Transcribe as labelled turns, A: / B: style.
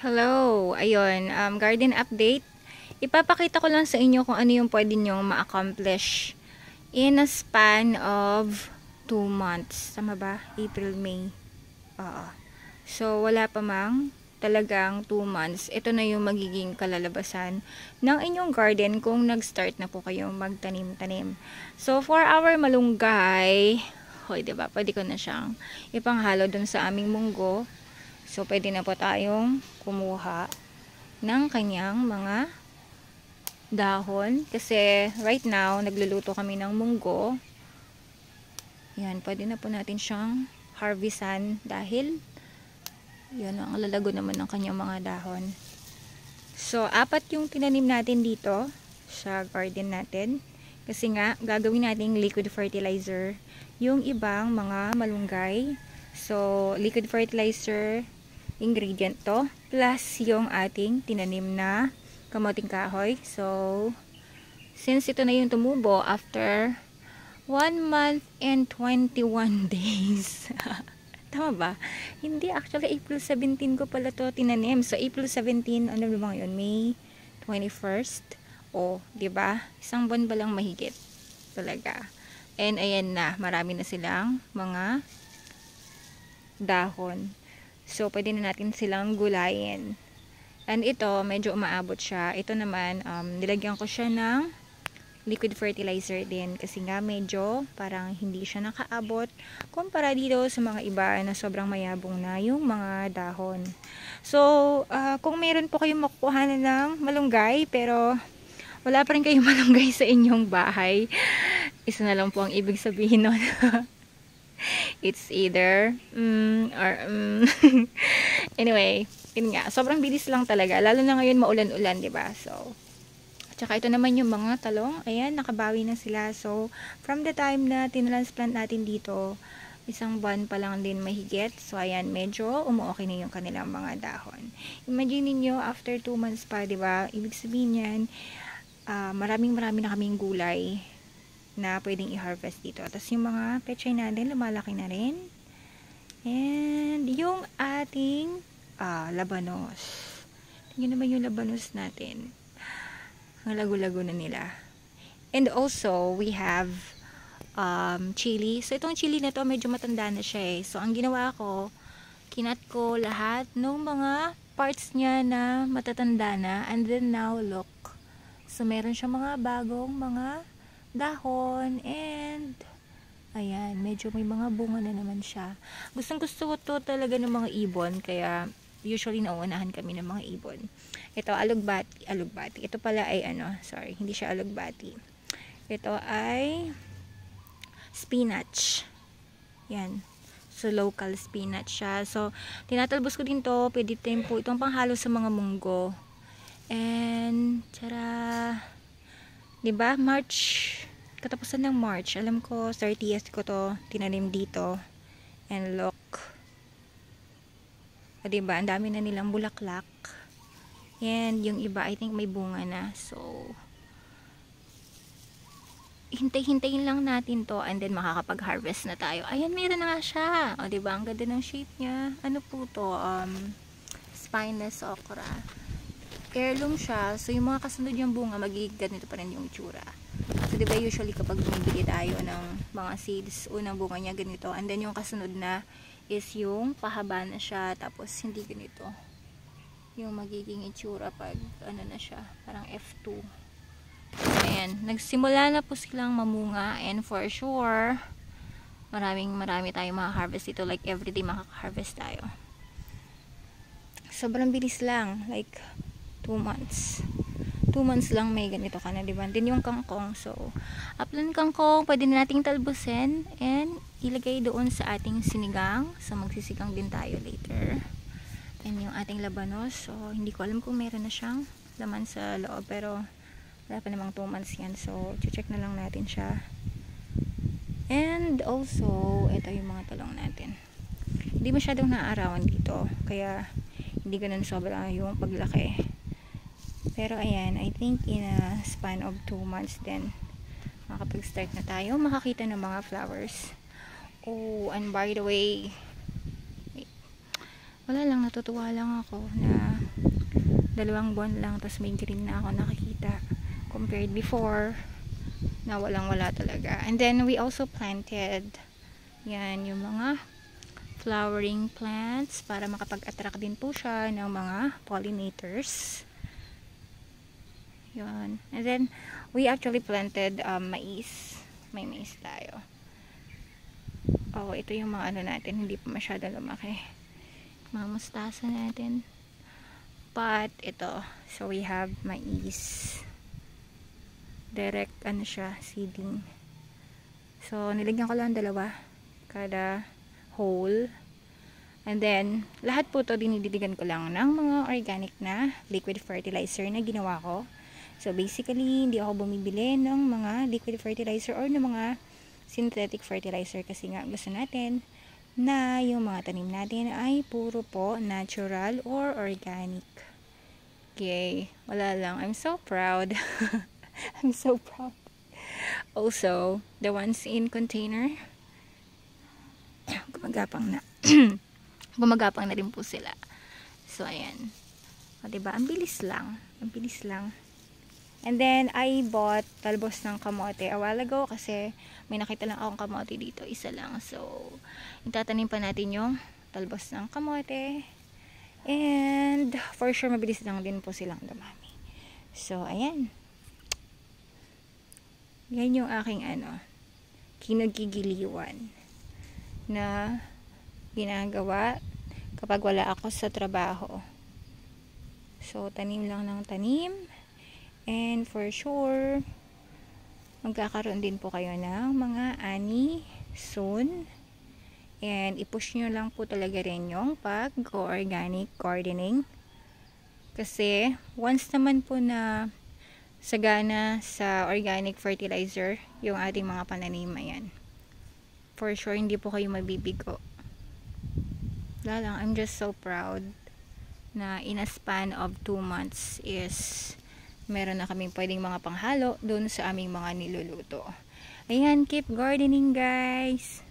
A: Hello! Ayun, um, garden update. Ipapakita ko lang sa inyo kung ano yung pwede nyo ma-accomplish in a span of 2 months. Tama ba? April, May. Oo. So, wala pa mang talagang 2 months. Ito na yung magiging kalalabasan ng inyong garden kung nag-start na po kayo magtanim-tanim. So, for our malunggay, hoy, diba? Pwede ko na siyang ipanghalo dun sa aming munggo. So, pwede na po tayong kumuha ng kanyang mga dahon. Kasi, right now, nagluluto kami ng munggo. Yan, pwede na po natin siyang harvestan dahil yan, ang lalago naman ng kanyang mga dahon. So, apat yung tinanim natin dito sa garden natin. Kasi nga, gagawin natin liquid fertilizer yung ibang mga malunggay. So, liquid fertilizer ingredient to. Plus, yung ating tinanim na kamoting kahoy. So, since ito na yung tumubo after 1 month and 21 days. Tama ba? Hindi, actually, April 17 ko pala to tinanim. So, April 17, ano ba yun? May 21st. O, oh, ba? Isang buwan ba lang mahigit? Talaga. And, ayan na. Marami na silang mga dahon. So, pwede na natin silang gulayin. And ito, medyo umaabot siya. Ito naman, um, nilagyan ko siya ng liquid fertilizer din kasi nga medyo parang hindi siya nakaabot kumpara dito sa mga iba na sobrang mayabong na yung mga dahon. So, uh, kung meron po kayong makukuha na ng malunggay pero wala pa rin kayong malunggay sa inyong bahay, isa na lang po ang ibig sabihin nun. It's either mm, or mm. anyway, yun nga, sobrang bilis lang talaga. Lalo na ngayon maulan-ulan, ba? So, Tsaka ito naman yung mga talong. Ayan, nakabawi na sila. So, from the time na tinransplant natin dito, isang buwan pa lang din mahigit. So, ayan, medyo umuokay na yung kanilang mga dahon. Imagine niyo after 2 months pa, di ba? Ibig sabihin yan, uh, maraming marami na kaming gulay na pwedeng i-harvest dito. Tapos yung mga pechay natin, lumalaki na rin. And yung ating uh, labanos. Tingnan naman yung labanos natin ang lago-lago na nila. And also, we have um, chili. So, itong chili na to, medyo matanda na siya eh. So, ang ginawa ko, kinat ko lahat ng mga parts niya na matatanda na. And then now, look. So, meron siya mga bagong mga dahon. And, ayan, medyo may mga bunga na naman siya. Gustong gusto ko to talaga ng mga ibon. Kaya, usually nauunahan kami ng mga ibon. Ito, alugbati. Alugbati. Ito pala ay ano, sorry, hindi siya alugbati. Ito ay spinach. Yan. So, local spinach siya. So, tinatalbos ko din to. Pwede din po itong panghalo sa mga munggo. And, tara, diba, March, katapusan ng March, alam ko, 30th ko to, tinanim dito. And look, o, diba? Ang dami na nilang bulaklak. And yung iba, I think may bunga na. So, hintay-hintayin lang natin to and then makakapag-harvest na tayo. Ayan, meron na nga siya. O, diba? Ang ganda ng shape niya. Ano po to? Um, spineless okra. Heirloom siya. So, yung mga kasunod yung bunga, magiging ganito pa rin yung itsura. So, diba usually kapag bumibili tayo ng mga seeds, unang bunga niya ganito. And then yung kasunod na is yung pahaba na siya tapos hindi ganito yung magiging itsura pag ano na siya parang F2 ayan nagsimula na po silang mamunga and for sure maraming marami tayong maka-harvest dito like everyday makaka-harvest tayo sobrang bilis lang like 2 months 2 months lang may ganito ka na, diba? Din yung kangkong. So, upland kangkong, pwede na nating talbusin and ilagay doon sa ating sinigang. So, magsisigang din tayo later. And yung ating labanos. So, hindi ko alam kung meron na siyang laman sa loob. Pero, wala pa namang 2 months yan. So, check na lang natin siya. And also, ito yung mga talong natin. Hindi masyadong naaarawan dito. Kaya, hindi ganun sobra yung paglaki. Pero ayan, I think in a span of 2 months then makapag-start na tayo. Makakita ng mga flowers. Oh, and by the way, wala lang natutuwa lang ako na dalawang buwan lang tapos may green na ako nakikita compared before na walang wala talaga. And then we also planted yan yung mga flowering plants para makapag-attract din po siya ng mga pollinators yun. And then we actually planted um, mais. May mais tayo. Oh ito yung mga ano natin. Hindi pa masyado lumaki. Mga mustasa natin. But ito. So we have mais. Direct ano siya seeding so nilagyan ko lang dalawa. Kada hole and then lahat po to dinidiligan ko lang ng mga organic na liquid fertilizer na ginawa ko so basically hindi ako bumibili ng mga liquid fertilizer or ng mga synthetic fertilizer kasi nga gusto natin na yung mga tanim natin ay puro po natural or organic. Okay, wala lang. I'm so proud. I'm so proud. Also, the ones in container, gumagapang na. gumagapang na rin po sila. So, ayan. O, diba? Ang bilis lang. Ang bilis lang. And then, I bought talbos ng kamote a while ago kasi may nakita lang akong kamote dito. Isa lang. So, itatanim pa natin yung talbos ng kamote. And, for sure, mabilis lang din po silang dumami. So, ayan. Yan yung aking ano, kinagigiliwan na ginagawa kapag wala ako sa trabaho. So, tanim lang ng tanim And for sure, magkakaroon din po kayo ng mga ani soon. And i-push nyo lang po talaga rin yung pag-organic gardening. Kasi once naman po na sagana sa organic fertilizer yung ating mga pananim ayan. For sure, hindi po kayo mabibigo. Wala lang, I'm just so proud na in a span of 2 months is meron na kaming pwedeng mga panghalo doon sa aming mga niluluto. Ayan, keep gardening guys!